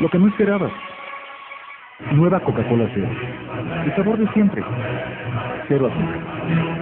Lo que no esperabas. Nueva Coca-Cola Cero. El sabor de siempre. Cero azúcar.